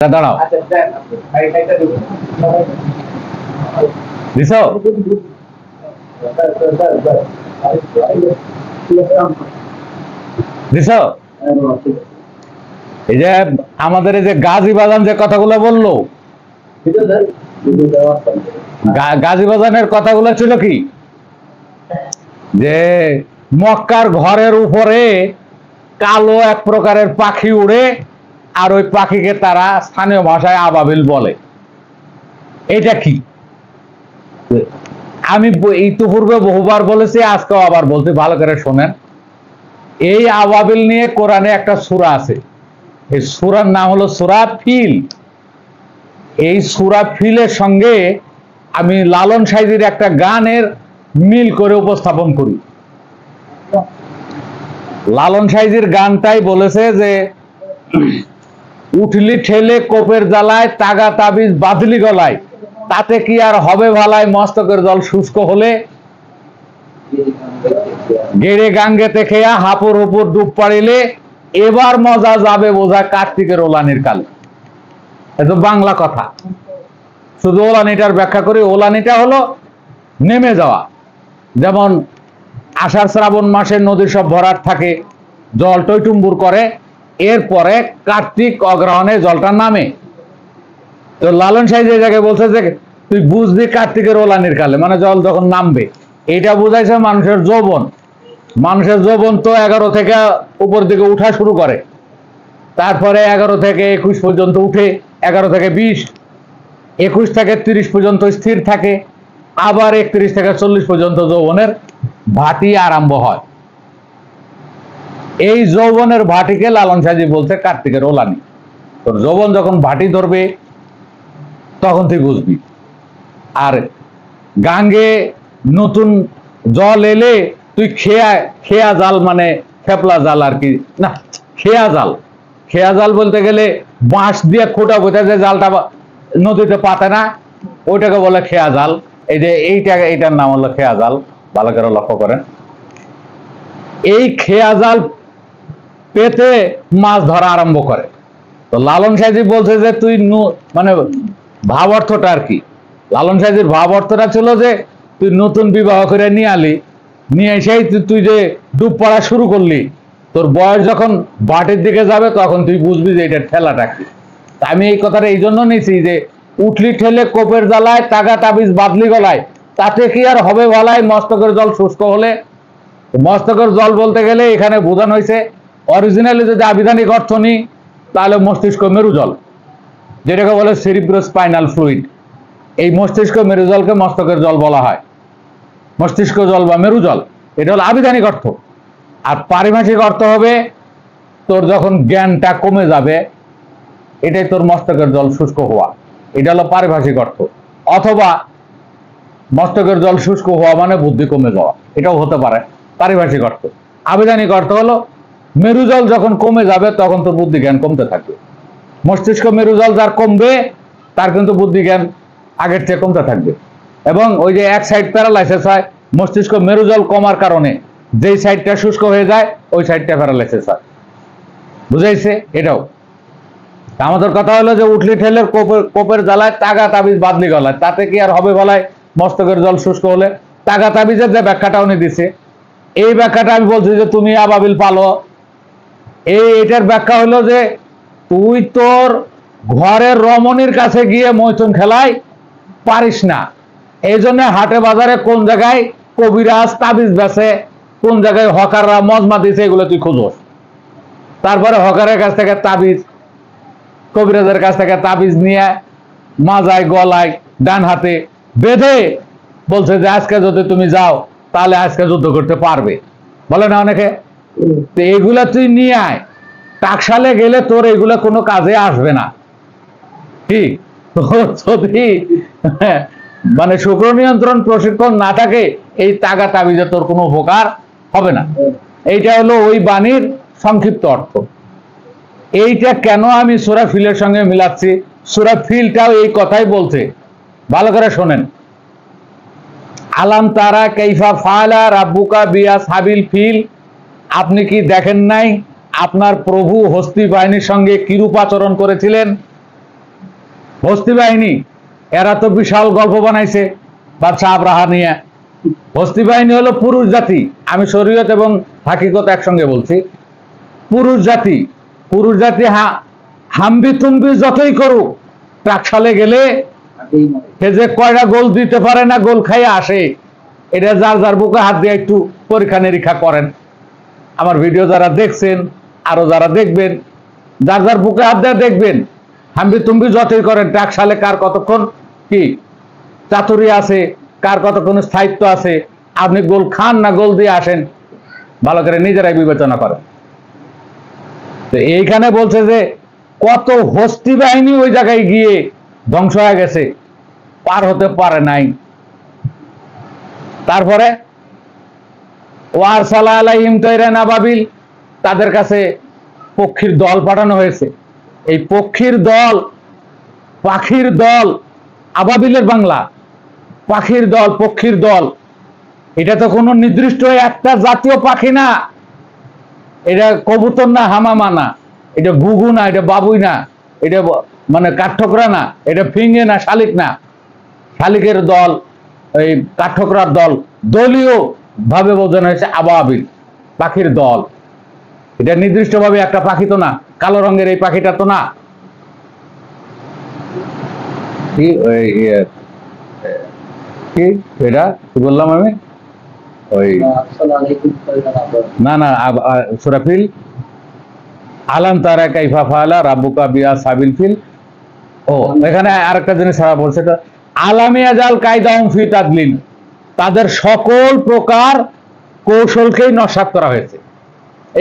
দাঁড়াও। আচ্ছা দিছ? দিছ? এই যে আমাদের এই যে গাজী বাজান যে কথাগুলো বলল গাজী বাজানের কথাগুলো ছিল কি? যে মক্কার ঘরের উপরে কালো এক প্রকারের পাখি উড়ে আর ওই পাখিকে তারা স্থানীয় ভাষায় আবাবিল বলে। এটা কি? আমি ইতিপূর্বে বহুবার বলেছি, আজকেও আবার বলতে ভালো করে শোনেন। এই আবাবিল নিয়ে কোরআনে একটা সূরা আছে। এই সুরার নাম হলো সূরা ফিল। এই সূরা ফিলের সঙ্গে আমি লালন সাইজির একটা গানের মিল করে উপস্থাপন করি। লালন সাইজির গানটাই বলেছে যে উঠলি ঠেলে কোপের জ্বালায়, তাগা তাবিজ বাদলি গলায়। তাতে কি আর হবে ভালায় মস্তকের জল শুষ্ক হলে? গেড়ে গাঙ্গেতে খেয়া হাপুর হুপুর ডুব পাড়িলে, এবার মজা যাবে বোঝা কার্তিকের ওলানির কালে। এত বাংলা কথা। শুধু ওলানিটার ব্যাখ্যা করি, ওলানিটা হলো নেমে যাওয়া। যেমন আষাঢ় শ্রাবণ মাসে নদী সব ভরাট থাকে, জল টইটুম্বুর করে এরপরে কার্তিক অগ্রহণে জলটা নামে। তো লালন সাহেব যে জায়গায় বলছে যে, তুই বুঝবি কার্তিকের ওলানির কালে। মানে জল যখন নামবে এটা বুঝাইছে মানুষের যৌবন। মানুষের যৌবন তো এগারো থেকে উপর দিকে উঠা শুরু করে। তারপরে এগারো থেকে একুশ পর্যন্ত উঠে, এগারো থেকে বিশ, একুশ থেকে তিরিশ পর্যন্ত স্থির থাকে, আবার একত্রিশ থেকে চল্লিশ পর্যন্ত যৌবনের ভাতি আরম্ভ হয়। এই যৌবনের ভাটিকে লালন সাজি বলছে কার্তিকের ওলানি। তোর যৌবন যখন ভাটি ধরবে, তখন তুই বুঝবি। আর গাঙ্গে নতুন জল এলে তুই খেয়া খেয়া জাল মানে খেপলা জাল আর কি। না, খেয়া জাল। খেয়া জাল বলতে গেলে বাঁশ দিয়ে খোটা বোঝা যে জালটা নদীতে পাতে না, ওইটাকে বলে খেয়া জাল। এই যে এইটা, এইটার নাম হলো খেয়া জাল। ভালো করে লক্ষ্য করেন। এই খেয়া জাল পেতে মাছ ধরা আরম্ভ করে। তো লালন সাহেজি বলছে যে, তুই মানে ভাব অর্থটা আর কি। লালন সাহেজির ভাব অর্থটা ছিল যে, তুই নতুন বিবাহ করে নিয়ে আলি। নিয়ে এসেই তুই- যে ডুব পড়া শুরু করলি, তোর বয়স যখন বাটের দিকে যাবে, তখন তুই বুঝবি যে এটা ঠেলাটা কি। আমি এই কথাটা এই জন্য নিয়েছি যে, উঠলি ঠেলে কোপের জ্বালায় টাকা তাবিজ বাদলি গলায়, তাতে কি আর হবে বলায় মস্তকের জল শুষ্ক হলে? মস্তকের জল বলতে গেলে এখানে বোঝানো হয়েছে অরিজিনালি যদি আবিধানিক অর্থ নিই তাহলে মস্তিষ্ক মেরুজল, যেটাকে বলে সেরিব্রো স্পাইনাল ফ্লুইড এই মস্তিষ্ক মেরুজলকে মস্তকের জল বলা হয়। মস্তিষ্ক জল বা মেরুজল, এটা হলো আবিধানিক অর্থ। আর পারিভাষিক অর্থ হবে, তোর যখন জ্ঞানটা কমে যাবে, এটাই তোর মস্তকের জল শুষ্ক হওয়া। এটা হলো পারিভাষিক অর্থ। অথবা মস্তকের জল শুষ্ক হওয়া মানে বুদ্ধি কমে যাওয়া। এটাও হতে পারে। পারিভাষিক অর্থ। আবিধানিক অর্থ হলো মেরুজল যখন কমে যাবে, তখন তোর বুদ্ধি জ্ঞান কমতে থাকবে। মস্তিষ্ক মেরুজল যার কমবে, তার কিন্তু বুদ্ধি জ্ঞান আগের চেয়ে কমতে থাকবে। এবং ওই যে এক সাইড প্যারালাইসিস হয়, মস্তিষ্ক মেরুজল কমার কারণে যেই সাইডটা শুষ্ক হয়ে যায়, ওই সাইডটা প্যারালাইসিস হয়। বুঝাইছে? এটাও। আমাদের কথা হলো যে উঠলি ঠেলের কোপের কোপের জ্বালায় তাগা তাবিজ বাদলি গলায়। তাতে কি আর হবে বলায় মস্তকের জল শুষ্ক হলে। তাগা তাবিজের যে ব্যাখ্যাটা উনি দিছে, এই ব্যাখ্যাটা আমি বলছি যে তুমি আবাবিল পালো। এই এটার ব্যাখ্যা হলো যে তুই তোর ঘরের রমণীর কাছে গিয়ে মৈথুন খেলায় পারিস না। এই জন্য হাটে বাজারে কোন জায়গায় কবিরাজ, তাবিজ বেছে, কোন জায়গায় হকাররা মজমা দিছে, এগুলো তুই খুঁজোস। তারপরে হকারের কাছ থেকে তাবিজ, কবিরাজের কাছ থেকে তাবিজ নিয়ে মাজায়, গলায়, ডান হাতে বেঁধে বলছে যে আজকে যদি তুমি যাও, তাহলে আজকে যুদ্ধ করতে পারবে। বলে না অনেকে? এগুলা তুই নিয়ে আয়। টাকশালে গেলে তোর এগুলা কোনো কাজে আসবে না। ঠিক যদি মানে শুক্র নিয়ন্ত্রণ প্রশিক্ষণ না থাকে, এই তাগা তাবিজে তোর কোনো উপকার হবে না। এইটা হলো ওই বাণীর সংক্ষিপ্ত অর্থ। এইটা কেন আমি সুরা ফিলের সঙ্গে মিলাচ্ছি? সুরা ফিলটাও এই কথাই বলছে। ভালো করে শোনেন। আলাম তারা কাইফা ফালা রাব্বুকা বিয়া সাবিল ফিল আপনি কি দেখেন নাই আপনার প্রভু হস্তি বাহিনীর সঙ্গে কিরূপ আচরণ করেছিলেন? হস্তি বাহিনী, এরা তো বিশাল গল্প বানাইছে, বাদশাহ আব্রাহা নিয়ে। হস্তি বাহিনী হলো পুরুষ জাতি, আমি শরীয়ত এবং হাকিকত একসঙ্গে বলছি। পুরুষ জাতি পুরুষ জাতি হা, হাম্বি তুম্বি যতই করুক ট্রাকশালে গেলে সে যে কয়টা গোল দিতে পারে না, গোল খাইয়ে আসে, এটা যার যার বুকে হাত দিয়ে একটু পরীক্ষা নিরীক্ষা করেন। আমার ভিডিও যারা দেখছেন, আরও যারা দেখবেন, যার যার বুকে হাত দিয়ে দেখবেন হাম্বি তুম্বি যতই করেন ট্রাক সালে কার কতক্ষণ কি চাতুরি আছে, কার কতক্ষণ স্থায়িত্ব আছে, আপনি গোল খান না গোল দিয়ে আসেন, ভালো করে নিজেরাই বিবেচনা করেন। তো এইখানে বলছে যে, কত হস্তি বাহিনী ওই জায়গায় গিয়ে ধ্বংস হয়ে গেছে, পার হতে পারে নাই। তারপরে ওয়ার সালা তাদের কাছে পক্ষীর দল পাঠানো হয়েছে। এই পক্ষীর দল, পাখির দল, আবাবিলের বাংলা, পাখির দল, পক্ষীর দল, এটা তো কোনো নির্দিষ্ট একটা জাতীয় পাখি না। এটা কবুতর না, হামামা না, এটা গুগু না, এটা বাবুই না, এটা মানে কাঠঠোকরা না, এটা ফিঙ্গে না, শালিক না। শালিকের দল, এই কাঠঠোকরার দল, দলীয় ভাবে বোঝানো হয়েছে আবাবিল পাখির দল। এটা নির্দিষ্টভাবে একটা পাখি তো না কালো রঙের এই পাখিটা তো না। কি ইয়ে, কি এটা কি বললাম আমি? ওই না না সুরাফিল আলাম তারা কাইফা ফালা রাব্বুকা বিয়া সাবিল ফিল। ও এখানে আরেকটা জিনিস সারা বলছে আলামিয়া জাল কায়দাউম ফি তাদলিল। তাদের সকল প্রকার কৌশলকেই নস্বাত করা হয়েছে।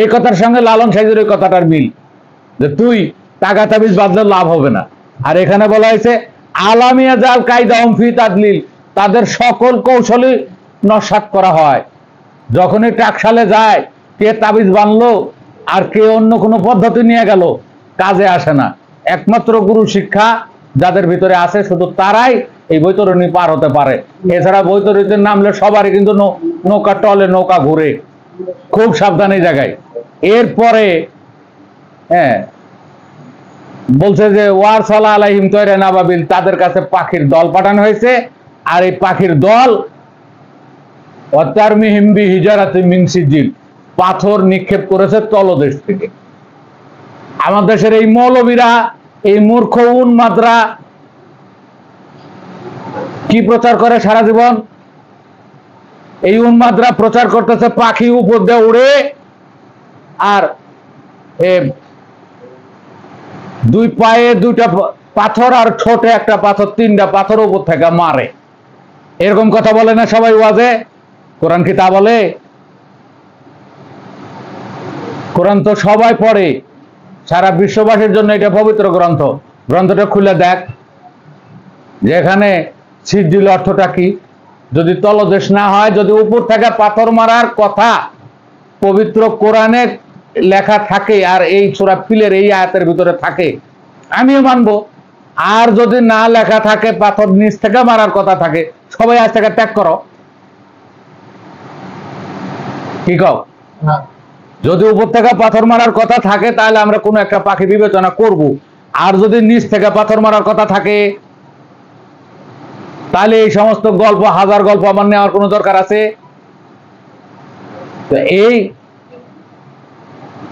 এই কথার সঙ্গে লালন সাইজের ওই কথাটার মিল, যে তুই টাকা তাবিজ বাদলে লাভ হবে না। আর এখানে বলা হয়েছে, আলামিয়া জাল কায়দাউম ফি তাদলিল, তাদের সকল কৌশলই নস্বাত করা হয়। যখনই টাকশালে যায়, কে তাবিজ বানলো আর কে অন্য কোনো পদ্ধতি নিয়ে গেল, কাজে আসে না। একমাত্র গুরু শিক্ষা যাদের ভিতরে আছে, শুধু তারাই এই বৈতরণী পার হতে পারে। এছাড়া বৈতরণীতে নামলে সবারই কিন্তু নৌকা টলে, নৌকা ঘুরে। খুব সাবধান জায়গায়। এরপরে হ্যাঁ বলছে যে, ওয়ার সালা আলাইহিম তৈরে নাবাবিল তাদের কাছে পাখির দল পাঠানো হয়েছে। আর এই পাখির দল অত্যারমি হিম্বি হিজারাতে মিংসিজিল পাথর নিক্ষেপ করেছে তলদেশ থেকে। আমার দেশের এই মৌলবীরা, এই মূর্খ উন্মাদরা কি প্রচার করে সারা জীবন? এই উন্মাদরা প্রচার করতেছে পাখি উপর দিয়ে উড়ে। আর দুই পায়ে দুইটা পাথর আর ছোট একটা পাথর, তিনটা পাথর উপর থেকে মারে। এরকম কথা বলে না সবাই ওয়াজে? কোরআন কি তা বলে? কোরআন তো সবাই পড়ে। সারা বিশ্ববাসীর জন্য এটা পবিত্র গ্রন্থ। গ্রন্থটা খুলে দেখ। যেখানে সিদ্ধিল অর্থটা কি? যদি তলদেশ না হয় যদি উপর থেকে পাথর মারার কথা পবিত্র কোরআনে লেখা থাকে আর এই সুরা পিলের এই আয়াতের ভিতরে থাকে আমিও মানবো। আর যদি না লেখা থাকে পাথর নিচ থেকে মারার কথা থাকে সবাই আজ থেকে ত্যাগ করো। কি কও? যদি উপর থেকে পাথর মারার কথা থাকে তাহলে আমরা কোনো একটা পাখি বিবেচনা করব। আর যদি নিচ থেকে পাথর মারার কথা থাকে তাহলে এই সমস্ত গল্প, হাজার গল্প আমার নেওয়ার কোনো দরকার আছে? তো এই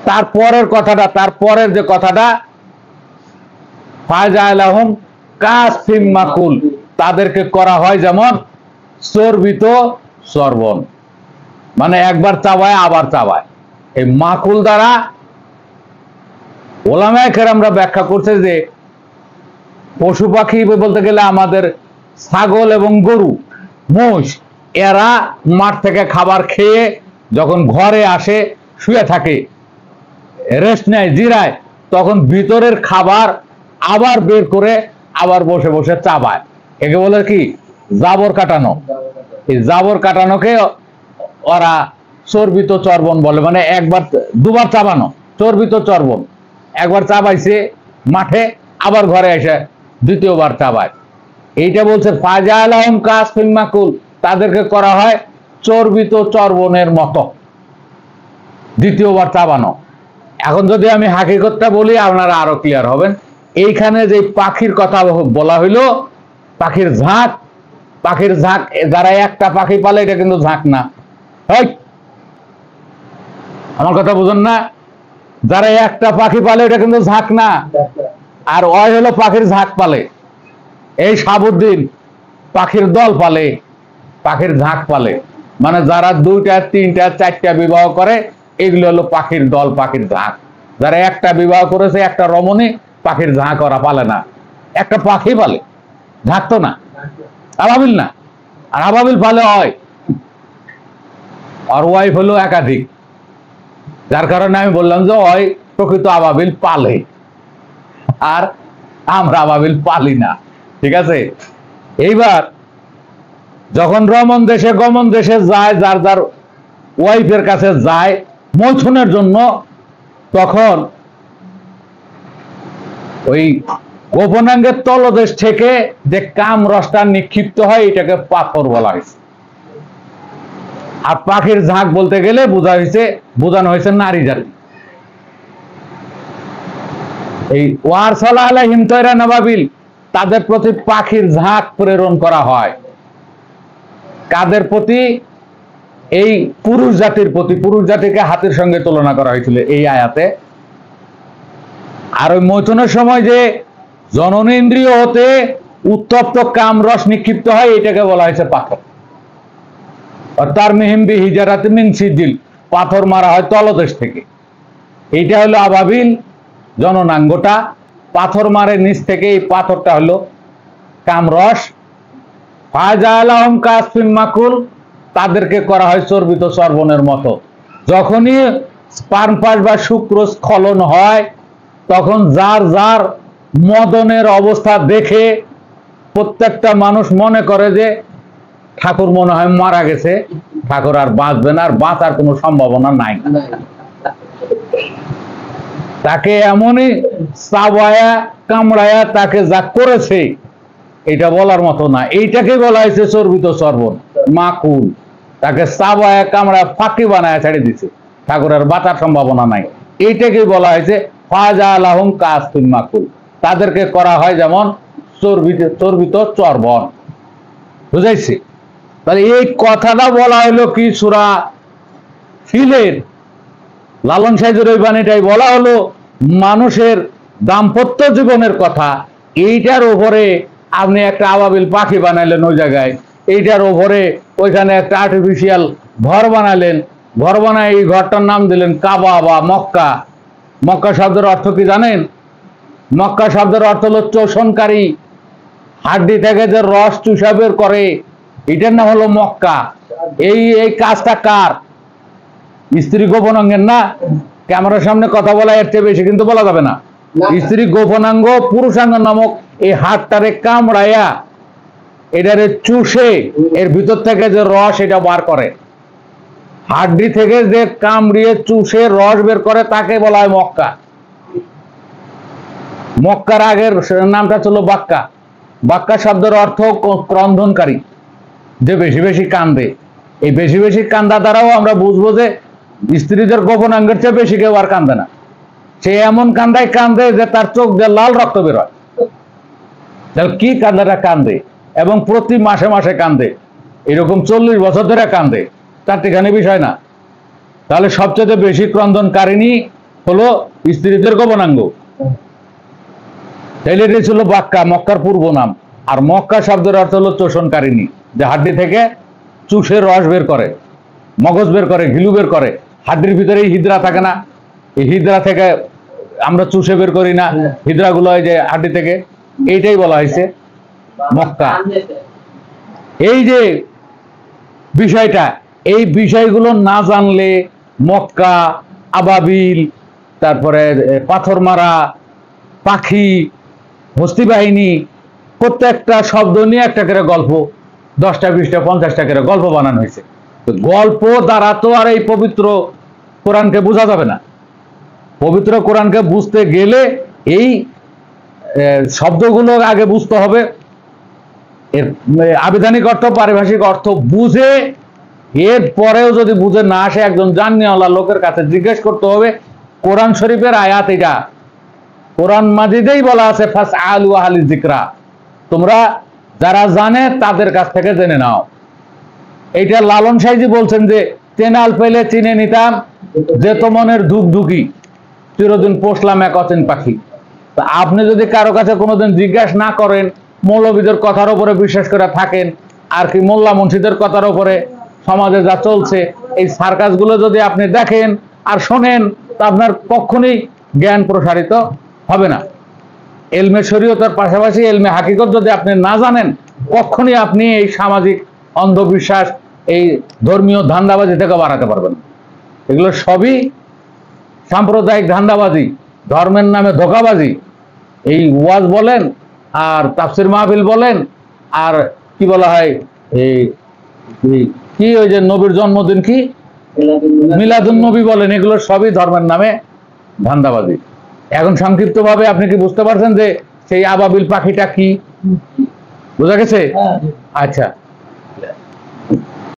তারপরের কথাটা তারপরের যে কথাটা ফায়জা আলহম কাসিম মাকুল, তাদেরকে করা হয় যেমন চর্বিত সর্বন। মানে একবার চাবায়, আবার চাবায়। এই মাকুল দ্বারা ওলামায় খের আমরা ব্যাখ্যা করছে যে পশু পাখি বলতে গেলে আমাদের ছাগল এবং গরু, মোষ, এরা মাঠ থেকে খাবার খেয়ে যখন ঘরে আসে, শুয়ে থাকে রেস্ট নেয়, জিরায়, তখন ভিতরের খাবার আবার বের করে আবার বসে বসে চাবায়। একে বলে কি? জাবর কাটানো। এই জাবর কাটানোকে ওরা চর্বিত চর্বণ বলে মানে একবার, দুবার চাবানো, চর্বিত চর্বণ। একবার চাবাইছে, মাঠে আবার ঘরে এসে দ্বিতীয়বার চাবায়। এইটা বলছে ফাজা আলহম কাজ ফিল্মাকুল তাদেরকে করা হয় চর্বিত চর্বণের মতো। দ্বিতীয়বার চাবানো এখন যদি আমি হাকিকতটা বলি, আপনারা আরও ক্লিয়ার হবেন। এইখানে যে পাখির কথা বলা হইল, পাখির ঝাঁক পাখির ঝাঁক, যারা একটা পাখি পালে, এটা কিন্তু ঝাঁক না। আমার কথা বুঝুন না? যারা একটা পাখি পালে, এটা কিন্তু ঝাঁক না। আর ওই হলো পাখির ঝাঁক পালে। এই সাবুদ্দিন পাখির দল পালে, পাখির ঝাঁক পালে। মানে যারা দুইটা, তিনটা, চারটা বিবাহ করে, এগুলো হলো পাখির দল, পাখির ঝাঁক। যারা একটা বিবাহ করেছে, একটা রমণী, পাখির ঝাঁক ওরা পালে না। একটা পাখি পালে, ঝাঁক তো না? আবাবিল না? আর আবাবিল পালে হয়? আর ওয়াইফ হলো একাধিক। যার কারণে আমি বললাম যে, ওই প্রকৃত আবাবিল পালে। আর আমরা আবাবিল পালি না। ঠিক আছে? এইবার যখন রমন দেশে, গমন দেশে যায়, যার যার ওয়াইফের কাছে যায় মৈথুনের জন্য, তখন ওই গোপনাঙ্গের তলদেশ থেকে যে কাম রসটা নিক্ষিপ্ত হয়, এটাকে পাথর বলা হয়েছে। আর পাখির ঝাঁক বলতে গেলে বোঝা হয়েছে, বোঝানো হয়েছে নারী জাতি। এই ওয়ারসালা আলাইহিম তৈরা নবাবিল তাদের প্রতি পাখির ঝাঁক প্রেরণ করা হয়। কাদের প্রতি? এই পুরুষ জাতির প্রতি। পুরুষ জাতিকে হাতের সঙ্গে তুলনা করা হয়েছিল এই আয়াতে। আর ওই মৈথুনের সময় যে জননেন্দ্রিয় হতে উত্তপ্ত কাম রস নিক্ষিপ্ত হয়, এটাকে বলা হয়েছে পাথর। তার মেহিমবি হিজারাতে মিন সিজিল, পাথর মারা হয় তলদেশ থেকে। এইটা হলো আবাবিল জননাঙ্গটা। পাথর মারে নিচ থেকে এই পাথরটা হলো কামরস। কাসফিন মাকুল, তাদেরকে করা হয় চর্বিত সর্বনের মতো। যখনই স্পার্মপাস বা শুক্র স্খলন হয়, তখন যার যার মদনের অবস্থা দেখে প্রত্যেকটা মানুষ মনে করে যে ঠাকুর মনে হয় মারা গেছে, ঠাকুর আর বাঁচবে না, আর বাঁচার কোনো সম্ভাবনা নাই। তাকে এমনই চাবায়া কামড়ায়া তাকে যা করেছে, এটা বলার মতো না। এইটাকে বলা হয়েছে চর্বিত সর্বন মাকুল। তাকে চাবায়া কামড়ায়, ফাঁকি বানায় ছেড়ে দিছে। ঠাকুরের বাঁচার সম্ভাবনা নাই। এইটাকে বলা হয়েছে ফাজা আলাহম কাস্তিন মাকুল। তাদেরকে করা হয় যেমন চর্বিত চর্বিত চর্বণ। বুঝাইছি? তাহলে এই কথাটা বলা হলো কি সুরা ফিলের? লালন সাহেবের ওই বাণীটাই বলা হলো, মানুষের দাম্পত্য জীবনের কথা। এইটার ওপরে আপনি একটা আবাবিল পাখি বানাইলেন ওই জায়গায়। এইটার ওপরে ওইখানে একটা আর্টিফিশিয়াল ঘর বানালেন। ঘর বানায় এই ঘরটার নাম দিলেন কাবা বা মক্কা। মক্কা শব্দের অর্থ কি জানেন? মক্কা শব্দের অর্থ হলো চোষণকারী। হাড্ডি থেকে যে রস চুষা বের করে, এটার নাম হলো মক্কা। এই এই কাজটা কার? স্ত্রী গোপনাঙ্গের না ক্যামেরার সামনে কথা বলা এর চেয়ে বেশি কিন্তু বলা যাবে না। স্ত্রী গোপনাঙ্গ পুরুষাঙ্গ নামক এই হাতটারে কামড়াইয়া এটারে চুষে এর ভিতর থেকে যে রস এটা বার করে। হাড্ডি থেকে যে কামড়িয়ে চুষে রস বের করে তাকে বলা হয় মক্কা। মক্কার আগের নামটা ছিল বাক্কা। বাক্কা শব্দের অর্থ ক- ক্রন্দনকারী। যে বেশি বেশি কান্দে। এই বেশি বেশি কান্দা দ্বারাও আমরা বুঝব যে স্ত্রীদের গোপনাঙ্গের চেয়ে বেশি কেউ আর কান্দে না। সে এমন কান্দায় কান্দে যে তার চোখ দিয়ে লাল রক্ত বেরোয় তাহলে কি কান্দাটা কান্দে? এবং প্রতি মাসে মাসে কান্দে। এরকম চল্লিশ বছর ধরে কান্দে। চারটিখানি বিষয় না। তাহলে সবচেয়ে বেশি ক্রন্দনকারিণী হলো স্ত্রীদের গোপনাঙ্গ। তাহলে এটি ছিল বাক্কা, মক্কার পূর্ব নাম। আর মক্কা শব্দের অর্থ হলো চোষণকারিণী যে হাড্ডি থেকে চুষের রস বের করে, মগজ বের করে, ঘিলু বের করে। হাড্ডির ভিতরে হিদরা থাকে না। এই হিদরা থেকে আমরা চুষে বের করি না। হিদরাগুলো হয় যে হাড্ডি থেকে এইটাই বলা হয়েছে মক্কা। এই যে বিষয়টা এই বিষয়গুলো না জানলে মক্কা আবাবিল তারপরে পাথর মারা পাখি হস্তি বাহিনী প্রত্যেকটা শব্দ নিয়ে একটা করে গল্প দশটা বিশটা পঞ্চাশটা করে গল্প বানানো হয়েছে। গল্প দ্বারা তো আর এই পবিত্র কোরআনকে বোঝা যাবে না। পবিত্র কোরআনকে বুঝতে গেলে এই শব্দগুলো আগে বুঝতে হবে। এর আবিধানিক অর্থ, পারিভাষিক অর্থ বুঝে এর পরেও যদি বুঝে না আসে, একজন জানিওয়ালা লোকের কাছে জিজ্ঞেস করতে হবে, কোরআন শরীফের আয়াত এটা? কোরআন মাজিদেই বলা আছে ফাস আলু আহালি জিকরা তোমরা যারা জানে তাদের কাছ থেকে জেনে নাও। এইটা লালন সাইজি বলছেন যে, তেনাল পেলে চিনে নিতাম যে তো মনের ধুক ধুকি চিরদিন পোষলাম এক অচেন পাখি। তা আপনি যদি কারও কাছে কোনোদিন জিজ্ঞাসা না করেন, মৌলবীদের কথার উপরে বিশ্বাস করে থাকেন, আর কি মোল্লা মুন্সিদের কথার উপরে সমাজে যা চলছে, এই সার্কাসগুলো যদি আপনি দেখেন আর শোনেন, তা আপনার কখনই জ্ঞান প্রসারিত হবে না। এলমে শরীয়তার পাশাপাশি এলমে হাকিকত যদি আপনি না জানেন কখনই আপনি এই সামাজিক অন্ধবিশ্বাস এই ধর্মীয় ধান্দাবাজি থেকে বাড়াতে পারবেন। এগুলো সবই সাম্প্রদায়িক ধান্দাবাজি ধর্মের নামে ধোকাবাজি। এই ওয়াজ বলেন আর তাফসির মাহফিল বলেন আর কি বলা হয় এই কি ওই যে নবীর জন্মদিন কি? মিলাদুন নবী। বলেন এগুলো সবই ধর্মের নামে ধান্দাবাজি। এখন সংক্ষিপ্তভাবে আপনি কি বুঝতে পারছেন যে সেই আবাবিল পাখিটা কি? বোঝা গেছে? হ্যাঁ। আচ্ছা।